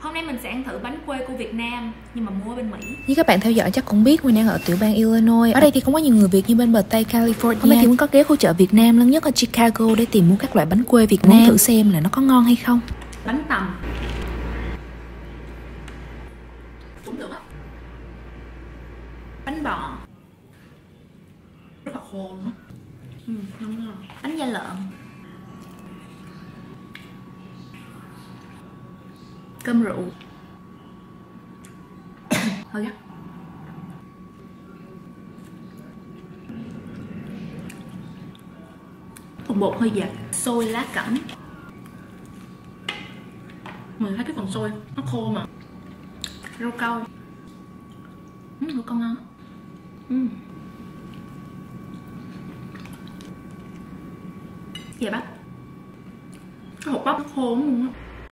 Hôm nay mình sẽ ăn thử bánh quê của Việt Nam nhưng mà mua ở bên Mỹ. Như các bạn theo dõi chắc cũng biết mình đang ở tiểu bang Illinois. Ở đây thì không có nhiều người Việt như bên bờ Tây California. Hôm nay thì muốn có ghé khu chợ Việt Nam lớn nhất ở Chicago để tìm mua các loại bánh quê Việt Nam. Muốn thử xem là nó có ngon hay không. Bánh tằm. Cũng được á. Bánh bò. Rất là khô nữa. Ừ, ngon ngon. Bánh da lợn. Cơm rượu. Hơi gắt. Phần bột hơi dạt Xôi lá cẩm Mình thấy cái phần xôi Nó khô mà Rau câu ừ, Rau câu ngon ừ. Dạ bắp Cái hột bắp nó khô lắm luôn á